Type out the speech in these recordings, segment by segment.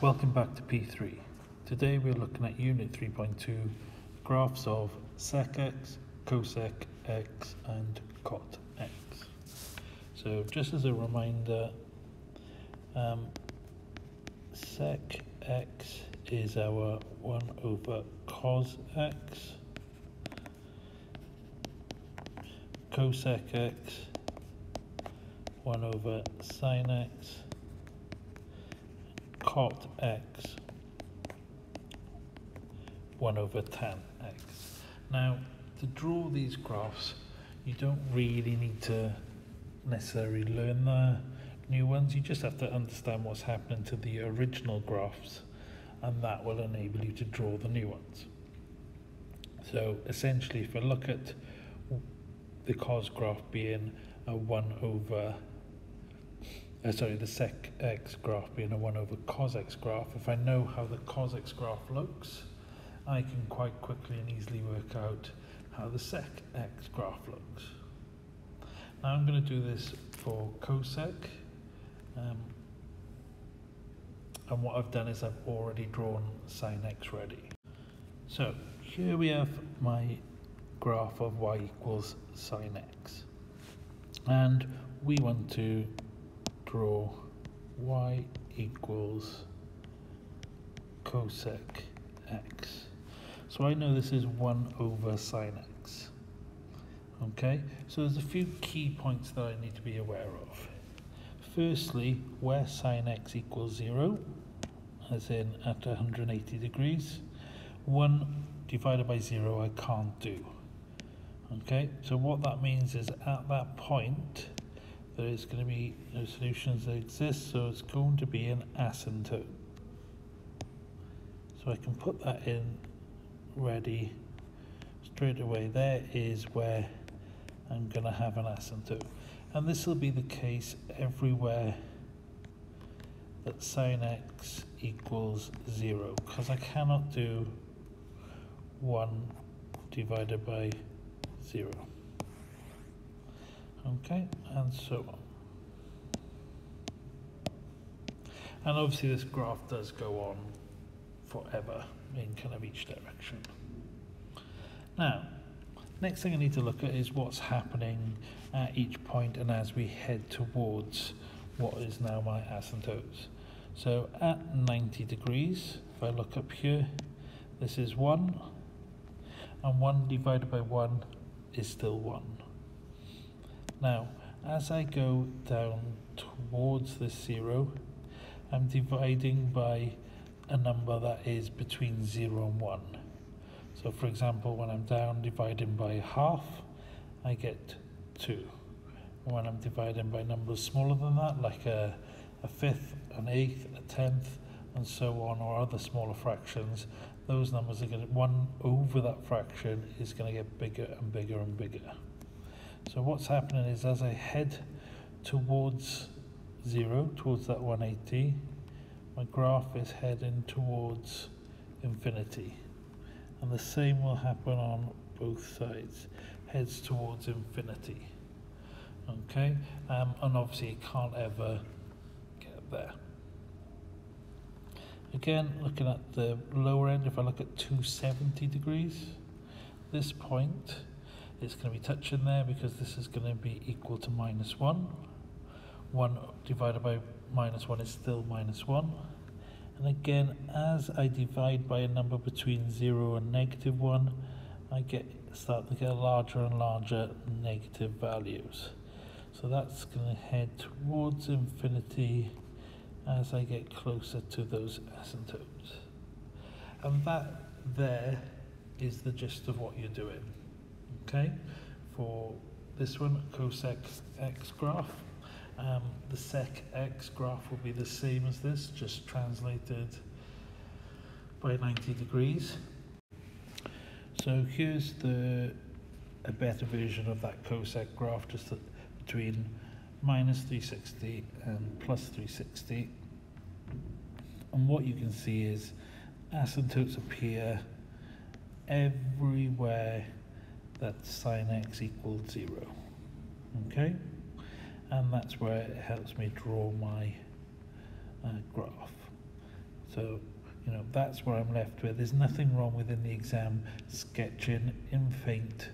Welcome back to P3. Today we're looking at Unit 3.2, graphs of sec x, cosec x and cot x. So just as a reminder, um, sec x is our 1 over cos x, cosec x, 1 over sine x, cot x 1 over tan x. Now to draw these graphs you don't really need to necessarily learn the new ones you just have to understand what's happening to the original graphs and that will enable you to draw the new ones. So essentially if I look at the cos graph being a 1 over uh, sorry, the sec x graph being a 1 over cos x graph, if I know how the cos x graph looks, I can quite quickly and easily work out how the sec x graph looks. Now I'm going to do this for cosec. Um, and what I've done is I've already drawn sine x ready. So here we have my graph of y equals sine x. And we want to draw y equals cosec x. So I know this is 1 over sine x. Okay, so there's a few key points that I need to be aware of. Firstly, where sine x equals 0, as in at 180 degrees, 1 divided by 0 I can't do. Okay, so what that means is at that point, there is going to be no solutions that exist, so it's going to be an asymptote. So I can put that in ready straight away. There is where I'm going to have an asymptote. And this will be the case everywhere that sine x equals 0, because I cannot do 1 divided by 0 okay and so on. And obviously this graph does go on forever in kind of each direction. Now next thing I need to look at is what's happening at each point and as we head towards what is now my asymptotes. So at 90 degrees if I look up here this is 1 and 1 divided by 1 is still 1 now, as I go down towards this zero, I'm dividing by a number that is between 0 and 1. So for example, when I'm down dividing by half, I get 2. And when I'm dividing by numbers smaller than that, like a, a fifth, an eighth, a tenth, and so on, or other smaller fractions, those numbers are going to, 1 over that fraction is going to get bigger and bigger and bigger. So what's happening is as I head towards zero, towards that 180, my graph is heading towards infinity. And the same will happen on both sides, heads towards infinity. Okay, um, and obviously it can't ever get there. Again, looking at the lower end, if I look at 270 degrees, this point it's going to be touching there because this is going to be equal to minus 1. 1 divided by minus 1 is still minus 1. And again, as I divide by a number between 0 and negative 1, I get start to get larger and larger negative values. So that's going to head towards infinity as I get closer to those asymptotes. And that there is the gist of what you're doing okay for this one cosec x graph. Um, the sec x graph will be the same as this just translated by 90 degrees. So here's the a better version of that cosec graph just between minus 360 and plus 360 and what you can see is asymptotes appear everywhere that sine x equals 0 okay and that's where it helps me draw my uh, graph So, you know, that's where I'm left with. There's nothing wrong within the exam sketching in Faint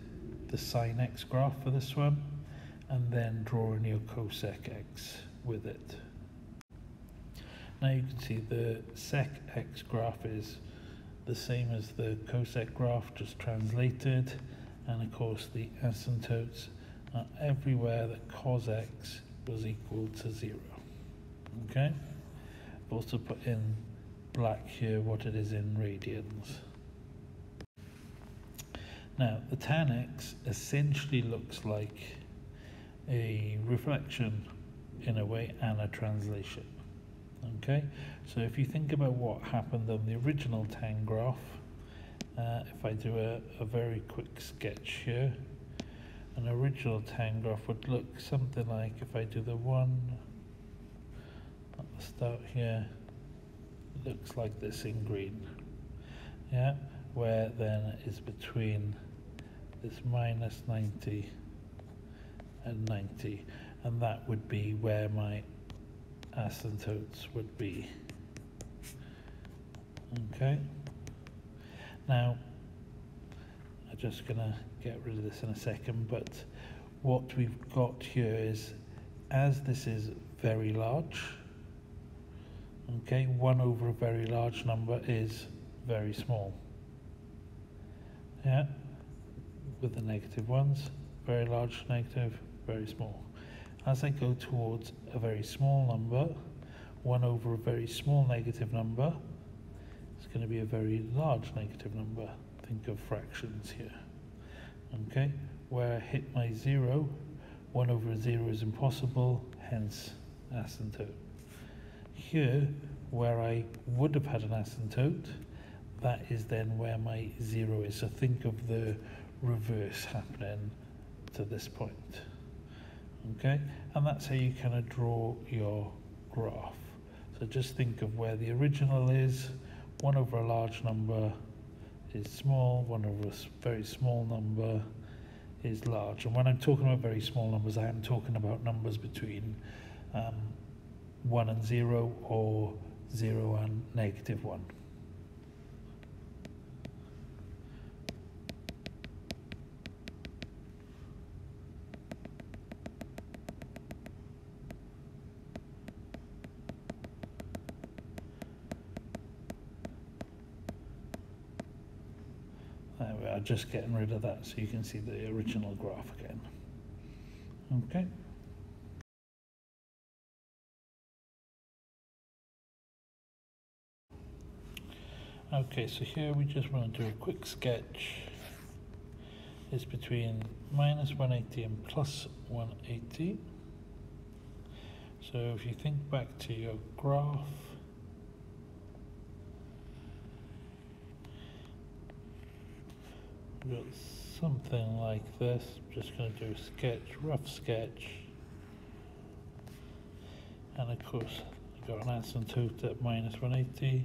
the sine x graph for this one and then drawing your cosec x with it. Now you can see the sec x graph is the same as the cosec graph, just translated. And of course the asymptotes are everywhere that cos x was equal to zero. Okay? I've also put in black here what it is in radians. Now, the tan x essentially looks like a reflection in a way and a translation. Okay, so if you think about what happened on the original tan graph, uh, if I do a, a very quick sketch here, an original tan graph would look something like if I do the one at the start here, looks like this in green. Yeah, where then is between this minus 90 and 90 and that would be where my asymptotes would be okay now I'm just gonna get rid of this in a second but what we've got here is as this is very large okay one over a very large number is very small yeah with the negative ones, very large negative, very small. As I go towards a very small number, 1 over a very small negative number, going to be a very large negative number. Think of fractions here. Okay, where I hit my 0, 1 over 0 is impossible, hence asymptote. Here, where I would have had an asymptote, that is then where my 0 is. So think of the reverse happening to this point. Okay, and that's how you kind of draw your graph. So just think of where the original is, 1 over a large number is small, 1 over a very small number is large. And when I'm talking about very small numbers, I am talking about numbers between um, 1 and 0 or 0 and negative 1. Just getting rid of that so you can see the original graph again. Okay. Okay, so here we just want to do a quick sketch. It's between minus 180 and plus 180. So if you think back to your graph, got something like this. I'm Just going to do a sketch, rough sketch. And of course, I've got an asymptote at minus 180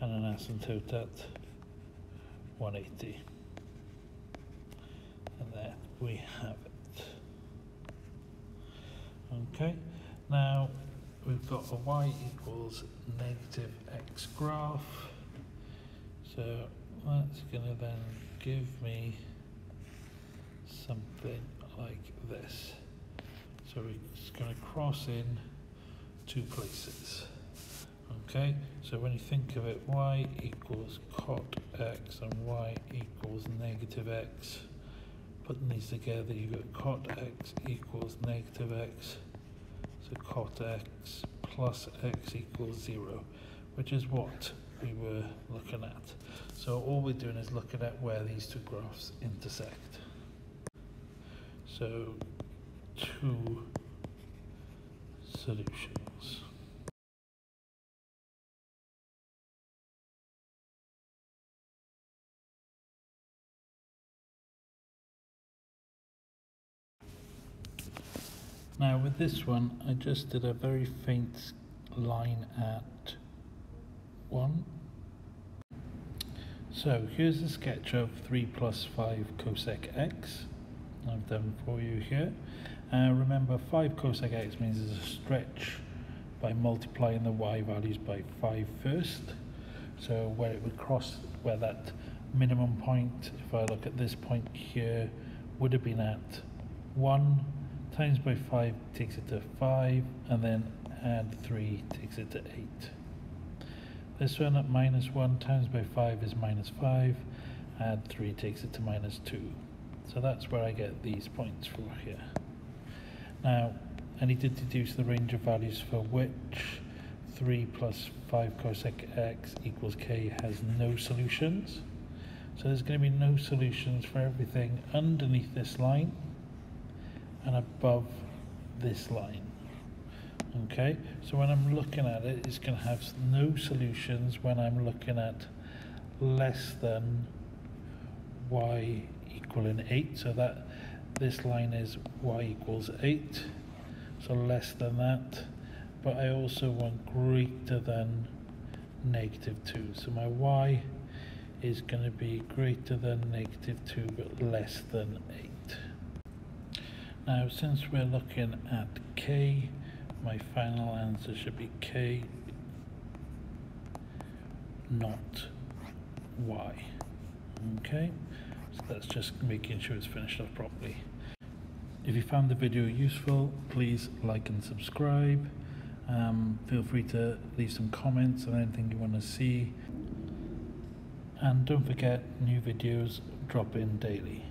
and an asymptote at 180. And there we have it. Okay, now we've got a y equals negative x graph. So that's going to then give me something like this. So just going to cross in two places. Okay, so when you think of it, y equals cot x and y equals negative x. Putting these together, you get cot x equals negative x. So cot x plus x equals 0, which is what we were looking at. So all we're doing is looking at where these two graphs intersect. So two solutions. Now with this one, I just did a very faint line at 1 so here's a sketch of 3 plus 5 cosec x I've done for you here. Uh, remember 5 cosec x means there's a stretch by multiplying the y values by 5 first. So where it would cross, where that minimum point, if I look at this point here, would have been at 1 times by 5 takes it to 5, and then add 3 takes it to 8. This one at minus 1 times by 5 is minus 5, add 3 takes it to minus 2. So that's where I get these points for here. Now, I need to deduce the range of values for which 3 plus 5 cosec x equals k has no solutions. So there's going to be no solutions for everything underneath this line and above this line. Okay, so when I'm looking at it, it's going to have no solutions when I'm looking at less than y equaling 8. So that this line is y equals 8, so less than that. But I also want greater than negative 2. So my y is going to be greater than negative 2 but less than 8. Now since we're looking at k, my final answer should be k not y. Okay, so that's just making sure it's finished off properly. If you found the video useful, please like and subscribe. Um, feel free to leave some comments on anything you want to see. And don't forget, new videos drop in daily.